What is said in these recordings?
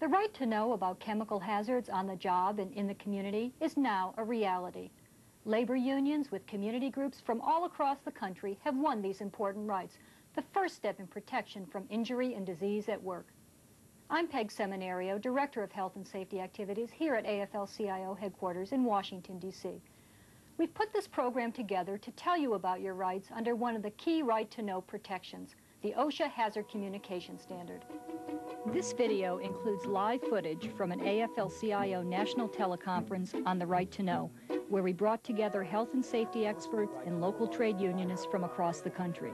The right to know about chemical hazards on the job and in the community is now a reality. Labor unions with community groups from all across the country have won these important rights, the first step in protection from injury and disease at work. I'm Peg Seminario, Director of Health and Safety Activities here at AFL-CIO headquarters in Washington, D.C. We've put this program together to tell you about your rights under one of the key right-to-know protections, the OSHA Hazard Communication Standard. This video includes live footage from an AFL-CIO national teleconference on the right to know, where we brought together health and safety experts and local trade unionists from across the country,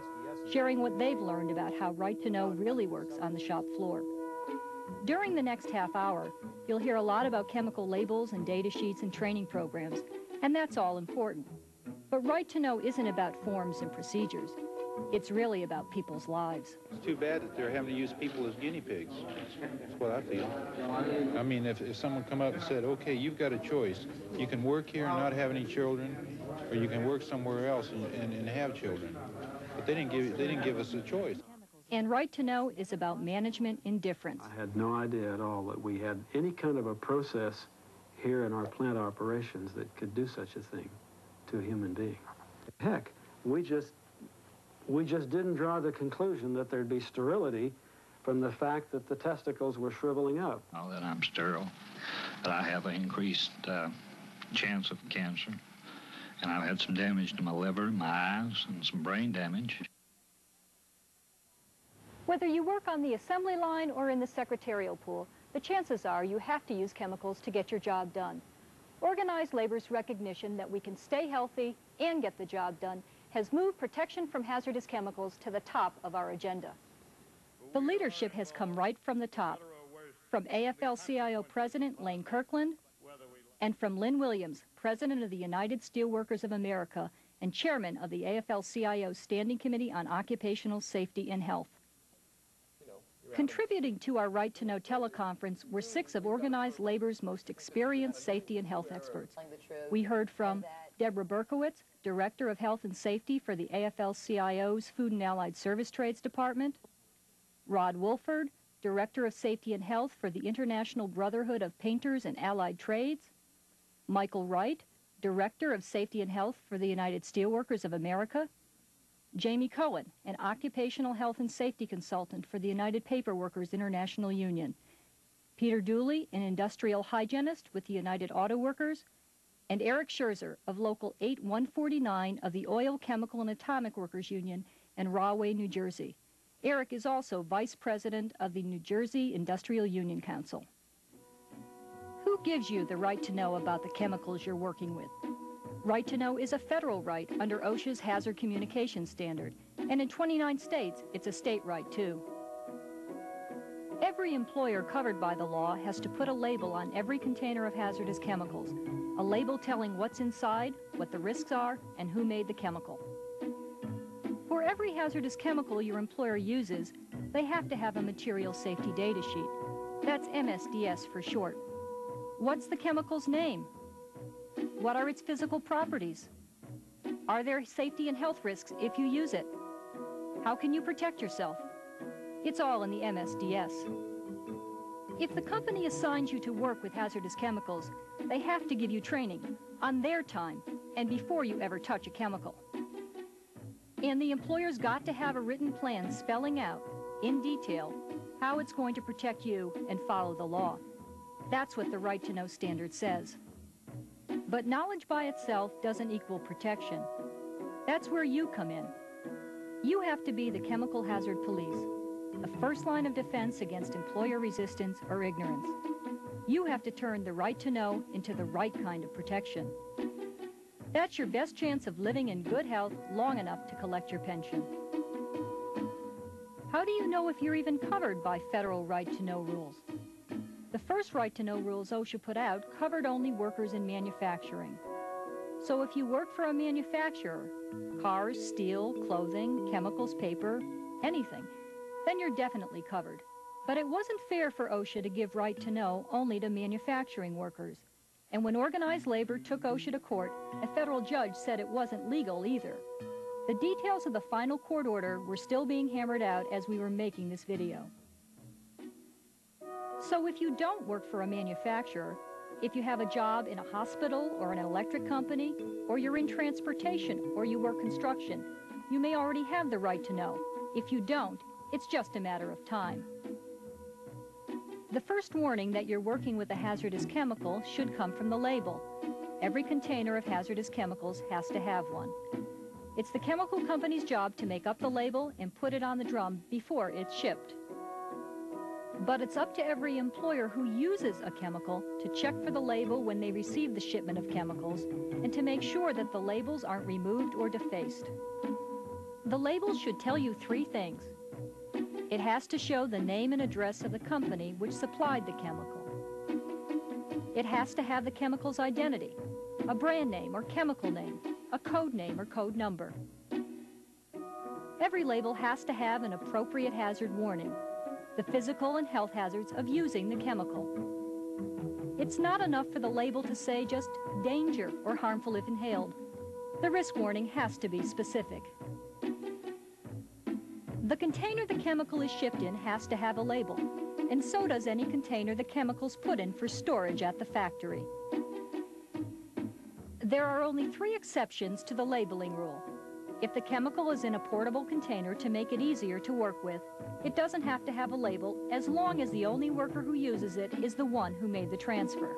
sharing what they've learned about how right to know really works on the shop floor. During the next half hour, you'll hear a lot about chemical labels and data sheets and training programs, and that's all important. But right to know isn't about forms and procedures. It's really about people's lives. It's too bad that they're having to use people as guinea pigs. That's what I feel. I mean, if, if someone come up and said, okay, you've got a choice. You can work here and not have any children, or you can work somewhere else and, and, and have children. But they didn't, give, they didn't give us a choice. And Right to Know is about management indifference. I had no idea at all that we had any kind of a process here in our plant operations that could do such a thing to a human being. Heck, we just we just didn't draw the conclusion that there'd be sterility from the fact that the testicles were shriveling up. Now that I'm sterile, that I have an increased uh, chance of cancer, and I've had some damage to my liver, my eyes, and some brain damage. Whether you work on the assembly line or in the secretarial pool, the chances are you have to use chemicals to get your job done. Organized labor's recognition that we can stay healthy and get the job done has moved protection from hazardous chemicals to the top of our agenda. The leadership has come right from the top, from AFL-CIO President Lane Kirkland and from Lynn Williams, President of the United Steelworkers of America and Chairman of the AFL-CIO Standing Committee on Occupational Safety and Health. Contributing to our Right to Know teleconference were six of organized labor's most experienced safety and health experts. We heard from Deborah Berkowitz, Director of Health and Safety for the AFL-CIO's Food and Allied Service Trades Department, Rod Wolford, Director of Safety and Health for the International Brotherhood of Painters and Allied Trades, Michael Wright, Director of Safety and Health for the United Steelworkers of America, Jamie Cohen, an occupational health and safety consultant for the United Paperworkers International Union, Peter Dooley, an industrial hygienist with the United Auto Workers, and Eric Scherzer of Local 8149 of the Oil, Chemical, and Atomic Workers Union in Rahway, New Jersey. Eric is also Vice President of the New Jersey Industrial Union Council. Who gives you the right to know about the chemicals you're working with? Right to know is a federal right under OSHA's Hazard Communication Standard, and in 29 states, it's a state right too. Every employer covered by the law has to put a label on every container of hazardous chemicals, a label telling what's inside, what the risks are, and who made the chemical. For every hazardous chemical your employer uses, they have to have a material safety data sheet. That's MSDS for short. What's the chemical's name? What are its physical properties? Are there safety and health risks if you use it? How can you protect yourself? It's all in the MSDS. If the company assigns you to work with hazardous chemicals, they have to give you training on their time and before you ever touch a chemical. And the employer's got to have a written plan spelling out, in detail, how it's going to protect you and follow the law. That's what the Right to Know standard says. But knowledge by itself doesn't equal protection. That's where you come in. You have to be the chemical hazard police, the first line of defense against employer resistance or ignorance. You have to turn the right to know into the right kind of protection. That's your best chance of living in good health long enough to collect your pension. How do you know if you're even covered by federal right to know rules? The first right to know rules OSHA put out covered only workers in manufacturing. So if you work for a manufacturer, cars, steel, clothing, chemicals, paper, anything, then you're definitely covered. But it wasn't fair for OSHA to give right to know only to manufacturing workers. And when organized labor took OSHA to court, a federal judge said it wasn't legal either. The details of the final court order were still being hammered out as we were making this video. So if you don't work for a manufacturer, if you have a job in a hospital or an electric company, or you're in transportation or you work construction, you may already have the right to know. If you don't, it's just a matter of time. The first warning that you're working with a hazardous chemical should come from the label. Every container of hazardous chemicals has to have one. It's the chemical company's job to make up the label and put it on the drum before it's shipped. But it's up to every employer who uses a chemical to check for the label when they receive the shipment of chemicals and to make sure that the labels aren't removed or defaced. The labels should tell you three things. It has to show the name and address of the company which supplied the chemical. It has to have the chemical's identity, a brand name or chemical name, a code name or code number. Every label has to have an appropriate hazard warning, the physical and health hazards of using the chemical. It's not enough for the label to say just danger or harmful if inhaled. The risk warning has to be specific. The container the chemical is shipped in has to have a label, and so does any container the chemical's put in for storage at the factory. There are only three exceptions to the labeling rule. If the chemical is in a portable container to make it easier to work with, it doesn't have to have a label as long as the only worker who uses it is the one who made the transfer.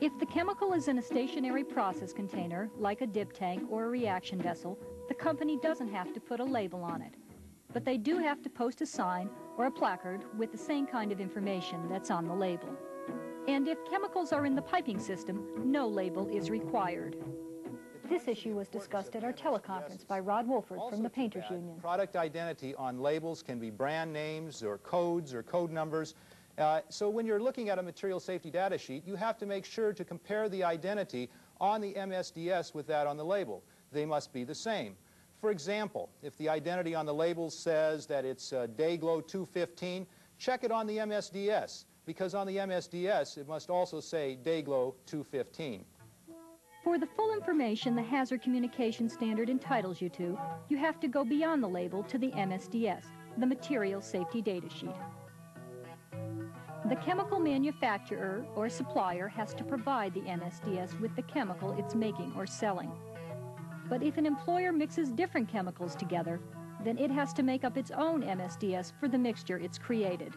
If the chemical is in a stationary process container, like a dip tank or a reaction vessel, the company doesn't have to put a label on it. But they do have to post a sign or a placard with the same kind of information that's on the label. And if chemicals are in the piping system, no label is required. This issue was discussed at our teleconference by Rod Wolford from the Painters Union. Product identity on labels can be brand names or codes or code numbers. Uh, so when you're looking at a material safety data sheet, you have to make sure to compare the identity on the MSDS with that on the label. They must be the same. For example, if the identity on the label says that it's uh, Dayglow 215, check it on the MSDS, because on the MSDS it must also say Dayglow 215. For the full information the Hazard Communication Standard entitles you to, you have to go beyond the label to the MSDS, the Material Safety Data Sheet. The chemical manufacturer or supplier has to provide the MSDS with the chemical it's making or selling. But if an employer mixes different chemicals together, then it has to make up its own MSDS for the mixture it's created.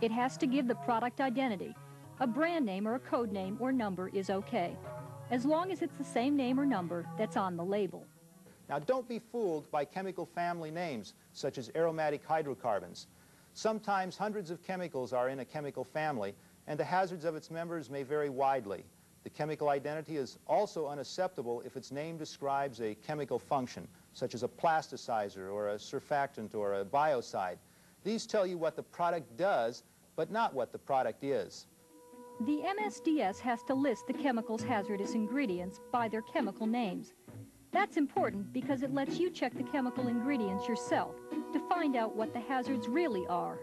It has to give the product identity, a brand name or a code name or number is okay, as long as it's the same name or number that's on the label. Now don't be fooled by chemical family names, such as aromatic hydrocarbons. Sometimes hundreds of chemicals are in a chemical family, and the hazards of its members may vary widely. The chemical identity is also unacceptable if its name describes a chemical function, such as a plasticizer or a surfactant or a biocide. These tell you what the product does, but not what the product is. The MSDS has to list the chemical's hazardous ingredients by their chemical names. That's important because it lets you check the chemical ingredients yourself to find out what the hazards really are.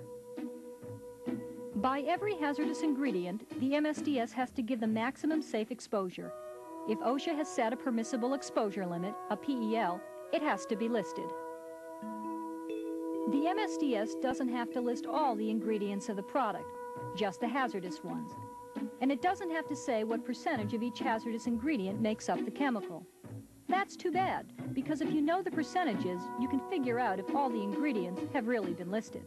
By every hazardous ingredient, the MSDS has to give the maximum safe exposure. If OSHA has set a permissible exposure limit, a PEL, it has to be listed. The MSDS doesn't have to list all the ingredients of the product, just the hazardous ones. And it doesn't have to say what percentage of each hazardous ingredient makes up the chemical. That's too bad, because if you know the percentages, you can figure out if all the ingredients have really been listed.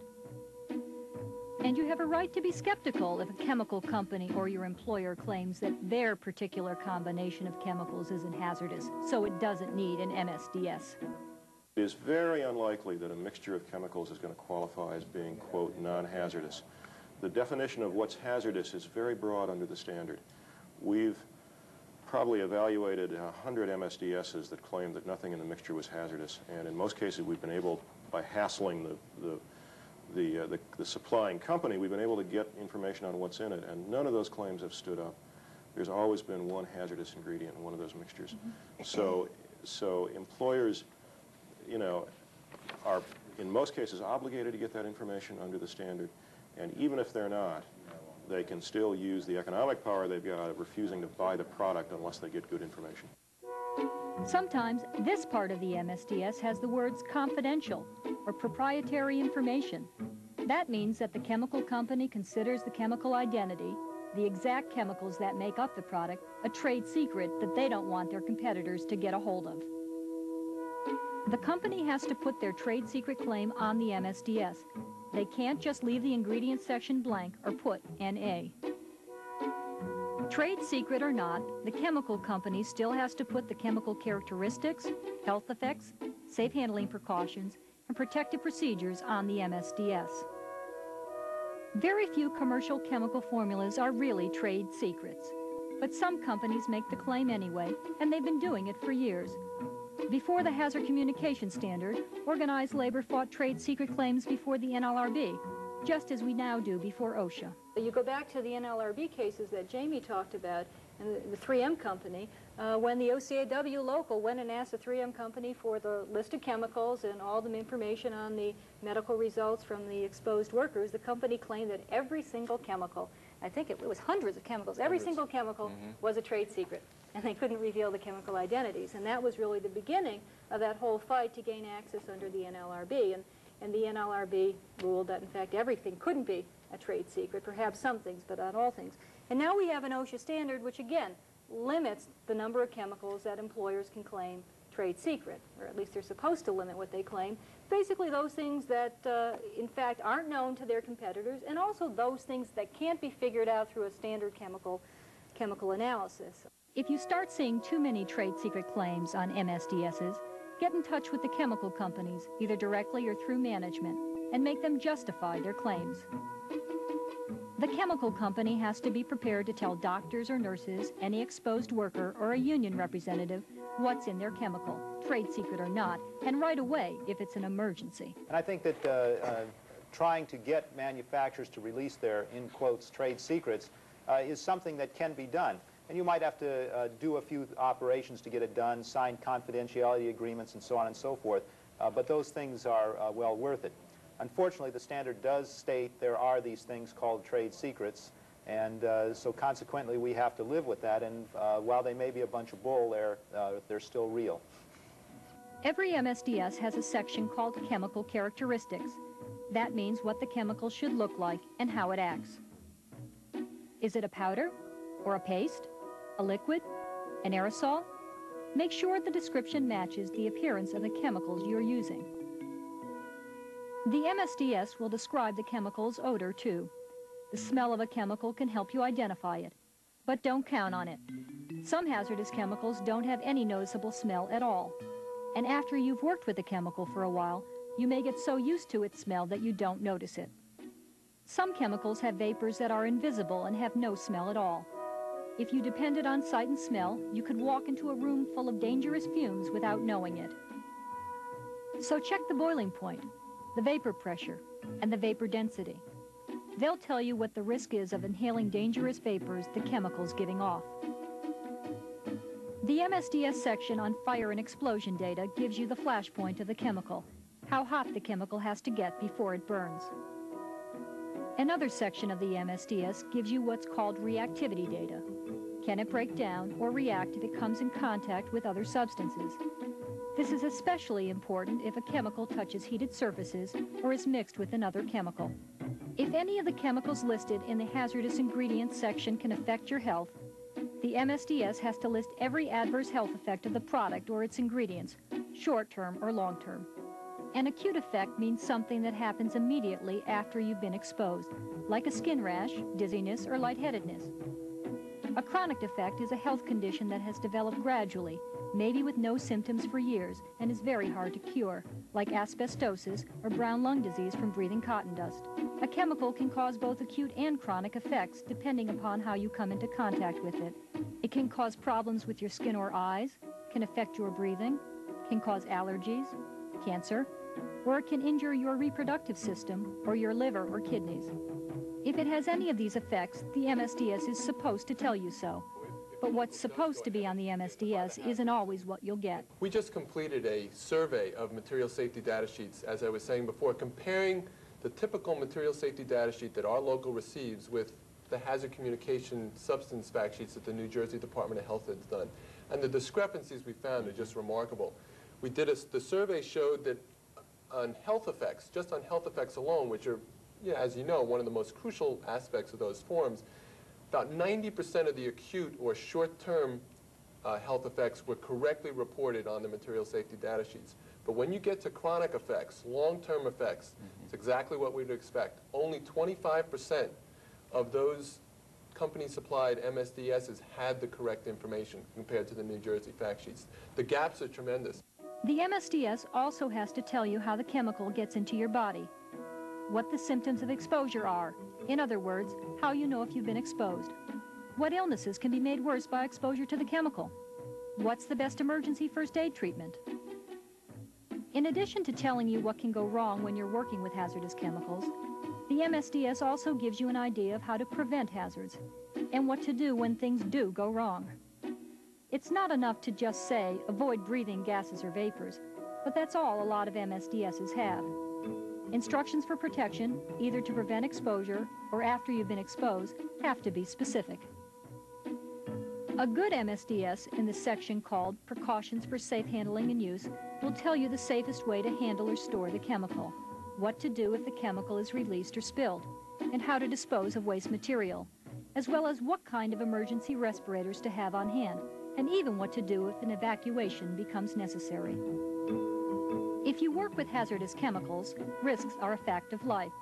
And you have a right to be skeptical if a chemical company or your employer claims that their particular combination of chemicals isn't hazardous, so it doesn't need an MSDS. It is very unlikely that a mixture of chemicals is going to qualify as being, quote, non-hazardous the definition of what's hazardous is very broad under the standard. We've probably evaluated 100 MSDSs that claim that nothing in the mixture was hazardous, and in most cases we've been able, by hassling the, the, the, uh, the, the supplying company, we've been able to get information on what's in it, and none of those claims have stood up. There's always been one hazardous ingredient in one of those mixtures. Mm -hmm. So, so employers, you know, are in most cases obligated to get that information under the standard. And even if they're not, they can still use the economic power they've got of refusing to buy the product unless they get good information. Sometimes this part of the MSDS has the words confidential or proprietary information. That means that the chemical company considers the chemical identity, the exact chemicals that make up the product, a trade secret that they don't want their competitors to get a hold of. The company has to put their trade secret claim on the MSDS. They can't just leave the ingredients section blank or put NA. Trade secret or not, the chemical company still has to put the chemical characteristics, health effects, safe handling precautions, and protective procedures on the MSDS. Very few commercial chemical formulas are really trade secrets, but some companies make the claim anyway, and they've been doing it for years. Before the Hazard Communication Standard, organized labor fought trade secret claims before the NLRB, just as we now do before OSHA. You go back to the NLRB cases that Jamie talked about, and the, the 3M company, uh, when the OCAW local went and asked the 3M company for the list of chemicals and all the information on the medical results from the exposed workers, the company claimed that every single chemical, I think it, it was hundreds of chemicals, every single chemical mm -hmm. was a trade secret, and they couldn't reveal the chemical identities. And that was really the beginning of that whole fight to gain access under the NLRB. And and the NLRB ruled that, in fact, everything couldn't be a trade secret, perhaps some things, but not all things. And now we have an OSHA standard which, again, limits the number of chemicals that employers can claim trade secret, or at least they're supposed to limit what they claim. Basically those things that, uh, in fact, aren't known to their competitors, and also those things that can't be figured out through a standard chemical, chemical analysis. If you start seeing too many trade secret claims on MSDSs, Get in touch with the chemical companies, either directly or through management, and make them justify their claims. The chemical company has to be prepared to tell doctors or nurses, any exposed worker, or a union representative what's in their chemical, trade secret or not, and right away if it's an emergency. And I think that uh, uh, trying to get manufacturers to release their, in quotes, trade secrets is something that can be done. And you might have to uh, do a few operations to get it done, sign confidentiality agreements and so on and so forth. Uh, but those things are uh, well worth it. Unfortunately, the standard does state there are these things called trade secrets. And uh, so consequently, we have to live with that. And uh, while they may be a bunch of bull, they're, uh, they're still real. Every MSDS has a section called Chemical Characteristics. That means what the chemical should look like and how it acts. Is it a powder or a paste? a liquid, an aerosol, make sure the description matches the appearance of the chemicals you're using. The MSDS will describe the chemical's odor too. The smell of a chemical can help you identify it, but don't count on it. Some hazardous chemicals don't have any noticeable smell at all. And after you've worked with the chemical for a while, you may get so used to its smell that you don't notice it. Some chemicals have vapors that are invisible and have no smell at all. If you depended on sight and smell, you could walk into a room full of dangerous fumes without knowing it. So check the boiling point, the vapor pressure, and the vapor density. They'll tell you what the risk is of inhaling dangerous vapors the chemical's giving off. The MSDS section on fire and explosion data gives you the flash point of the chemical, how hot the chemical has to get before it burns. Another section of the MSDS gives you what's called reactivity data, can it break down or react if it comes in contact with other substances? This is especially important if a chemical touches heated surfaces or is mixed with another chemical. If any of the chemicals listed in the hazardous ingredients section can affect your health, the MSDS has to list every adverse health effect of the product or its ingredients, short-term or long-term. An acute effect means something that happens immediately after you've been exposed, like a skin rash, dizziness, or lightheadedness. A chronic defect is a health condition that has developed gradually, maybe with no symptoms for years, and is very hard to cure, like asbestosis or brown lung disease from breathing cotton dust. A chemical can cause both acute and chronic effects depending upon how you come into contact with it. It can cause problems with your skin or eyes, can affect your breathing, can cause allergies, cancer, or it can injure your reproductive system or your liver or kidneys. If it has any of these effects, the MSDS is supposed to tell you so. But what's supposed to be on the MSDS isn't always what you'll get. We just completed a survey of material safety data sheets, as I was saying before, comparing the typical material safety data sheet that our local receives with the hazard communication substance fact sheets that the New Jersey Department of Health has done. And the discrepancies we found are just remarkable. We did a, the survey showed that on health effects, just on health effects alone, which are, yeah, as you know, one of the most crucial aspects of those forms, about 90% of the acute or short-term uh, health effects were correctly reported on the material safety data sheets. But when you get to chronic effects, long-term effects, mm -hmm. it's exactly what we'd expect. Only 25% of those company-supplied MSDSs had the correct information compared to the New Jersey fact sheets. The gaps are tremendous. The MSDS also has to tell you how the chemical gets into your body, what the symptoms of exposure are, in other words, how you know if you've been exposed, what illnesses can be made worse by exposure to the chemical, what's the best emergency first aid treatment, in addition to telling you what can go wrong when you're working with hazardous chemicals, the MSDS also gives you an idea of how to prevent hazards and what to do when things do go wrong. It's not enough to just say, avoid breathing gases or vapors, but that's all a lot of MSDSs have. Instructions for protection, either to prevent exposure or after you've been exposed, have to be specific. A good MSDS in the section called Precautions for Safe Handling and Use will tell you the safest way to handle or store the chemical, what to do if the chemical is released or spilled, and how to dispose of waste material, as well as what kind of emergency respirators to have on hand, and even what to do if an evacuation becomes necessary. If you work with hazardous chemicals, risks are a fact of life,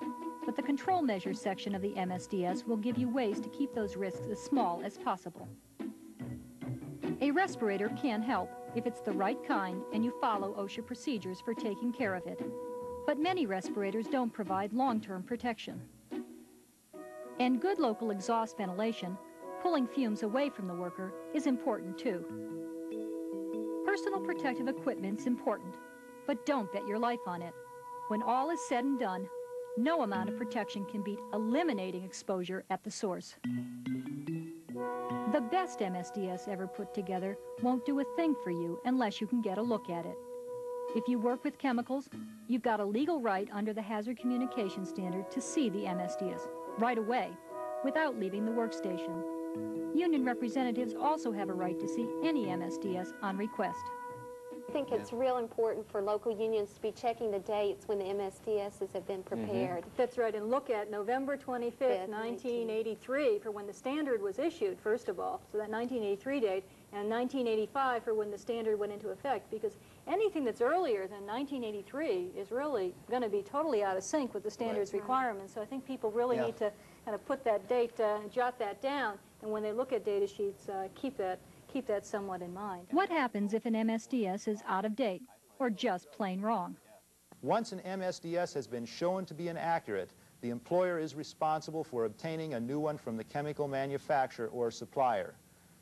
but the control measures section of the MSDS will give you ways to keep those risks as small as possible. A respirator can help if it's the right kind and you follow OSHA procedures for taking care of it. But many respirators don't provide long-term protection. And good local exhaust ventilation, pulling fumes away from the worker, is important too. Personal protective equipment's important, but don't bet your life on it. When all is said and done, no amount of protection can beat eliminating exposure at the source. The best MSDS ever put together won't do a thing for you unless you can get a look at it. If you work with chemicals, you've got a legal right under the Hazard Communication Standard to see the MSDS right away without leaving the workstation. Union representatives also have a right to see any MSDS on request. I think it's yeah. real important for local unions to be checking the dates when the MSDSs have been mm-hmm. prepared. Mm -hmm. That's right, and look at November 25th, 1983 for when the standard was issued, first of all, so that 1983 date, and 1985 for when the standard went into effect, because anything that's earlier than 1983 is really going to be totally out of sync with the standards right. requirements, so I think people really yeah. need to kind of put that date, uh, jot that down, and when they look at data sheets, uh, keep that keep that somewhat in mind. What happens if an MSDS is out of date or just plain wrong? Once an MSDS has been shown to be inaccurate, the employer is responsible for obtaining a new one from the chemical manufacturer or supplier.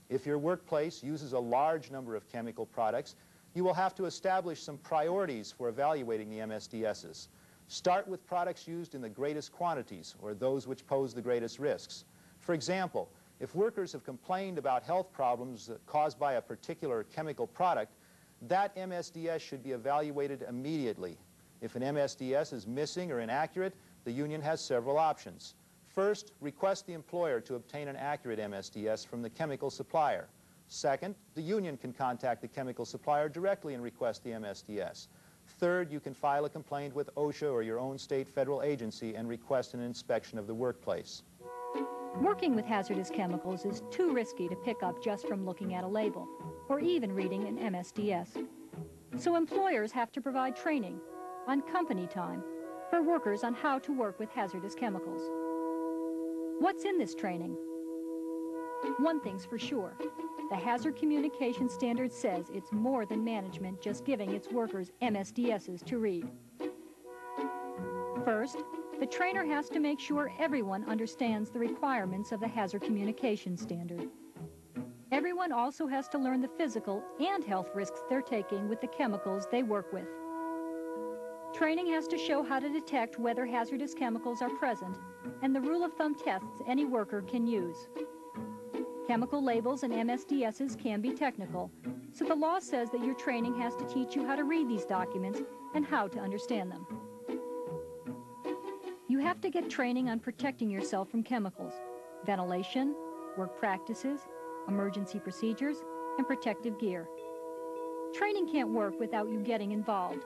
If your workplace uses a large number of chemical products, you will have to establish some priorities for evaluating the MSDSs. Start with products used in the greatest quantities, or those which pose the greatest risks. For example, if workers have complained about health problems caused by a particular chemical product, that MSDS should be evaluated immediately. If an MSDS is missing or inaccurate, the union has several options. First, request the employer to obtain an accurate MSDS from the chemical supplier. Second, the union can contact the chemical supplier directly and request the MSDS. Third, you can file a complaint with OSHA or your own state federal agency and request an inspection of the workplace. Working with hazardous chemicals is too risky to pick up just from looking at a label, or even reading an MSDS. So employers have to provide training on company time for workers on how to work with hazardous chemicals. What's in this training? One thing's for sure. The Hazard Communication Standard says it's more than management just giving its workers MSDSs to read. First, the trainer has to make sure everyone understands the requirements of the hazard communication standard. Everyone also has to learn the physical and health risks they're taking with the chemicals they work with. Training has to show how to detect whether hazardous chemicals are present and the rule of thumb tests any worker can use. Chemical labels and MSDSs can be technical, so the law says that your training has to teach you how to read these documents and how to understand them. You have to get training on protecting yourself from chemicals, ventilation, work practices, emergency procedures, and protective gear. Training can't work without you getting involved.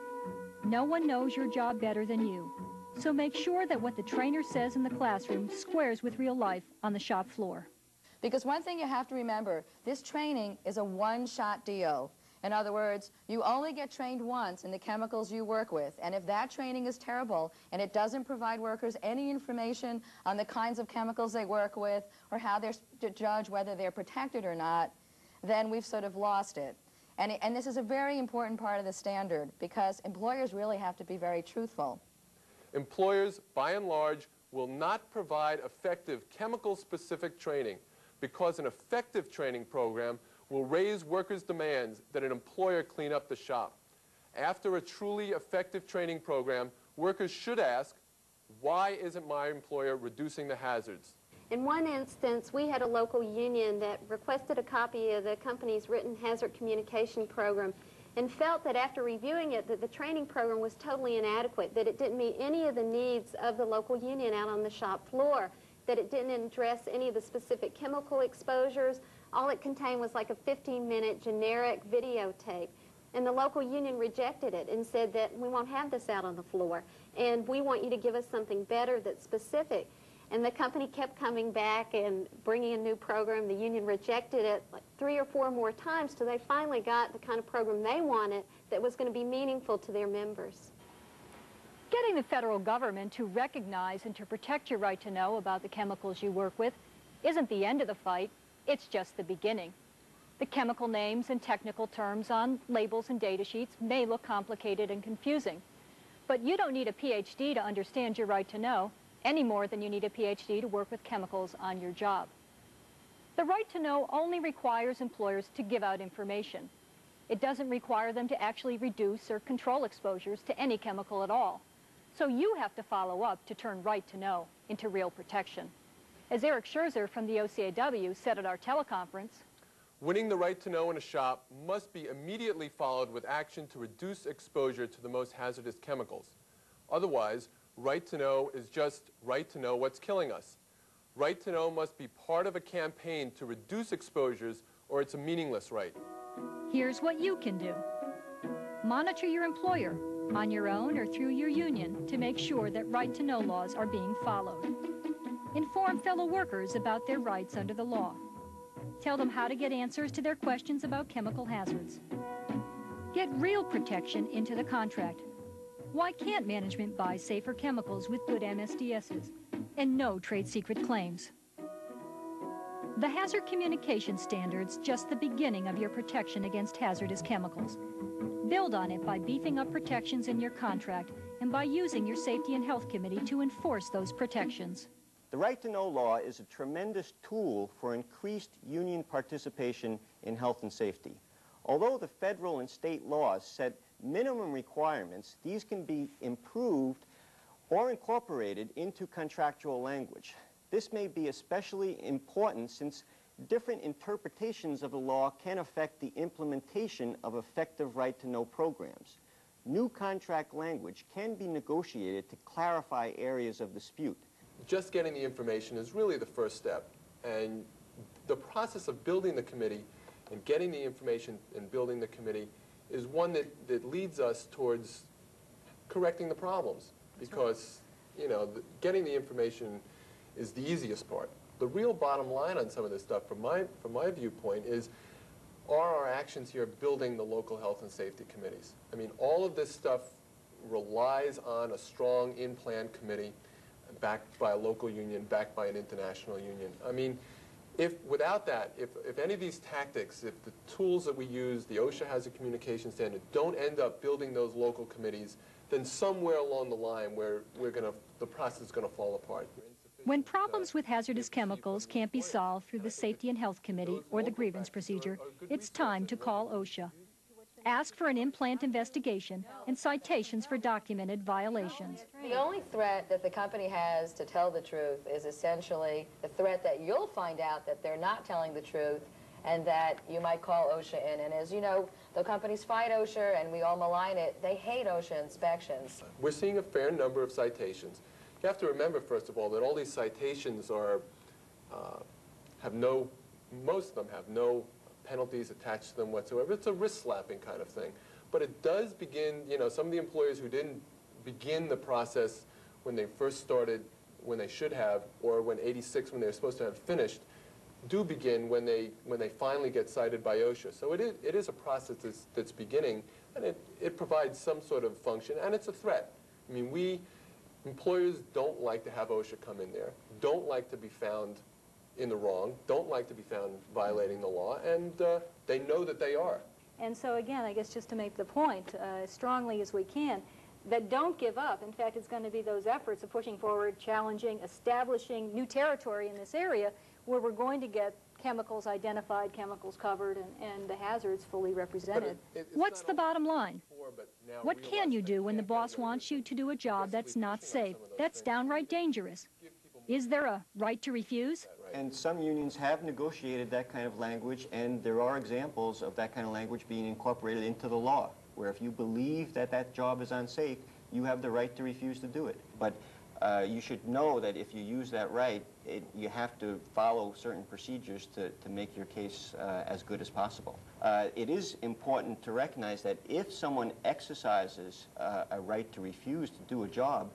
No one knows your job better than you. So make sure that what the trainer says in the classroom squares with real life on the shop floor. Because one thing you have to remember, this training is a one-shot deal. In other words, you only get trained once in the chemicals you work with, and if that training is terrible and it doesn't provide workers any information on the kinds of chemicals they work with or how they're to judge whether they're protected or not, then we've sort of lost it. And, and this is a very important part of the standard because employers really have to be very truthful. Employers, by and large, will not provide effective chemical-specific training because an effective training program will raise workers' demands that an employer clean up the shop. After a truly effective training program, workers should ask, why isn't my employer reducing the hazards? In one instance, we had a local union that requested a copy of the company's written hazard communication program and felt that after reviewing it that the training program was totally inadequate, that it didn't meet any of the needs of the local union out on the shop floor, that it didn't address any of the specific chemical exposures. All it contained was like a 15-minute generic videotape. And the local union rejected it and said that we won't have this out on the floor. And we want you to give us something better that's specific. And the company kept coming back and bringing a new program. The union rejected it like three or four more times till they finally got the kind of program they wanted that was going to be meaningful to their members. Getting the federal government to recognize and to protect your right to know about the chemicals you work with isn't the end of the fight, it's just the beginning. The chemical names and technical terms on labels and data sheets may look complicated and confusing, but you don't need a PhD to understand your right to know any more than you need a PhD to work with chemicals on your job. The right to know only requires employers to give out information. It doesn't require them to actually reduce or control exposures to any chemical at all. So you have to follow up to turn right to know into real protection. As Eric Scherzer from the OCAW said at our teleconference, Winning the right to know in a shop must be immediately followed with action to reduce exposure to the most hazardous chemicals. Otherwise, Right to know is just right to know what's killing us. Right to know must be part of a campaign to reduce exposures or it's a meaningless right. Here's what you can do. Monitor your employer on your own or through your union to make sure that right to know laws are being followed. Inform fellow workers about their rights under the law. Tell them how to get answers to their questions about chemical hazards. Get real protection into the contract why can't management buy safer chemicals with good MSDSs and no trade secret claims? The Hazard Communication Standard's just the beginning of your protection against hazardous chemicals. Build on it by beefing up protections in your contract and by using your Safety and Health Committee to enforce those protections. The Right to Know law is a tremendous tool for increased union participation in health and safety. Although the federal and state laws set minimum requirements, these can be improved or incorporated into contractual language. This may be especially important since different interpretations of the law can affect the implementation of effective right-to-know programs. New contract language can be negotiated to clarify areas of dispute. Just getting the information is really the first step. And the process of building the committee and getting the information and building the committee is one that, that leads us towards correcting the problems because, you know, the, getting the information is the easiest part. The real bottom line on some of this stuff, from my, from my viewpoint, is are our actions here building the local health and safety committees? I mean, all of this stuff relies on a strong in-plan committee backed by a local union, backed by an international union. I mean, if without that, if, if any of these tactics, if the tools that we use, the OSHA hazard communication standard, don't end up building those local committees, then somewhere along the line where we're to, the process is going to fall apart. When problems with hazardous chemicals can't be solved through the Safety and Health Committee or the grievance procedure, it's time to call OSHA. Ask for an in-plant investigation and citations for documented violations. The only threat that the company has to tell the truth is essentially the threat that you'll find out that they're not telling the truth and that you might call OSHA in. And as you know, the companies fight OSHA and we all malign it. They hate OSHA inspections. We're seeing a fair number of citations. You have to remember, first of all, that all these citations are, uh, have no, most of them have no penalties attached to them whatsoever. It's a wrist slapping kind of thing. But it does begin, you know, some of the employers who didn't begin the process when they first started, when they should have, or when 86, when they were supposed to have finished, do begin when they, when they finally get cited by OSHA. So it is, it is a process that's, that's beginning, and it, it provides some sort of function, and it's a threat. I mean, we, employers don't like to have OSHA come in there, don't like to be found in the wrong, don't like to be found violating the law, and uh, they know that they are. And so again, I guess just to make the point uh, as strongly as we can, that don't give up. In fact, it's going to be those efforts of pushing forward, challenging, establishing new territory in this area where we're going to get chemicals identified, chemicals covered, and, and the hazards fully represented. It- it's What's the bottom line? before, What can you do when the boss wants you to do a job that's not safe, some of those that's downright dangerous? Is there a right to refuse? And some unions have negotiated that kind of language, and there are examples of that kind of language being incorporated into the law, where if you believe that that job is unsafe, you have the right to refuse to do it. But uh, you should know that if you use that right, it, you have to follow certain procedures to, to make your case uh, as good as possible. Uh, it is important to recognize that if someone exercises uh, a right to refuse to do a job,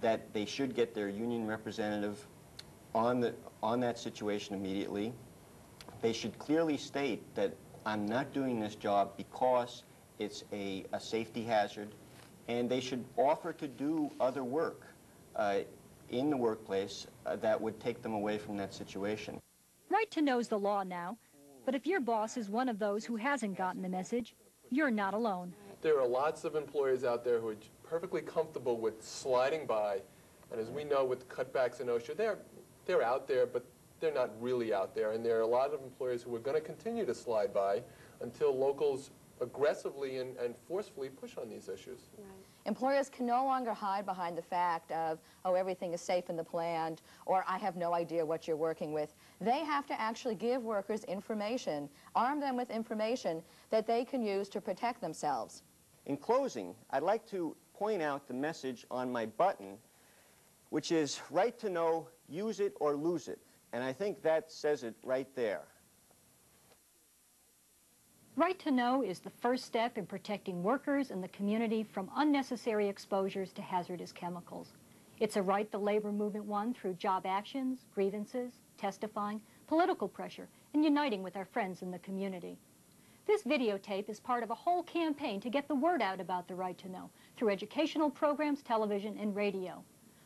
that they should get their union representative on, the, on that situation immediately. They should clearly state that I'm not doing this job because it's a, a safety hazard, and they should offer to do other work uh, in the workplace uh, that would take them away from that situation. Right to know's the law now, but if your boss is one of those who hasn't gotten the message, you're not alone. There are lots of employers out there who are perfectly comfortable with sliding by, and as we know with cutbacks in OSHA, they're, they're out there, but they're not really out there. And there are a lot of employers who are going to continue to slide by until locals aggressively and, and forcefully push on these issues. Employers can no longer hide behind the fact of, oh, everything is safe in the plant, or I have no idea what you're working with. They have to actually give workers information, arm them with information that they can use to protect themselves. In closing, I'd like to point out the message on my button, which is right to know, use it or lose it. And I think that says it right there. Right to know is the first step in protecting workers and the community from unnecessary exposures to hazardous chemicals. It's a right the labor movement won through job actions, grievances, testifying, political pressure, and uniting with our friends in the community. This videotape is part of a whole campaign to get the word out about the right to know through educational programs, television, and radio.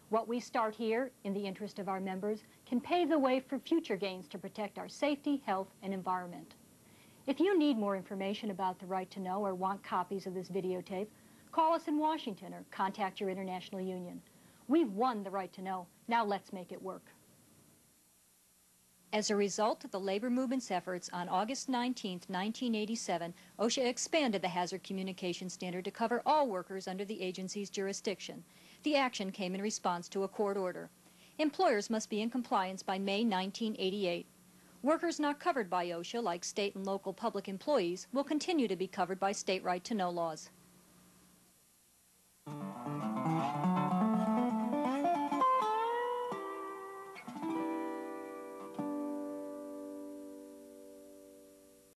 What we start here, in the interest of our members, can pave the way for future gains to protect our safety, health, and environment. If you need more information about the right to know or want copies of this videotape, call us in Washington or contact your international union. We've won the right to know. Now let's make it work. As a result of the labor movement's efforts, on August 19, 1987, OSHA expanded the hazard communication standard to cover all workers under the agency's jurisdiction. The action came in response to a court order. Employers must be in compliance by May 1988. Workers not covered by OSHA, like state and local public employees, will continue to be covered by state right to know laws.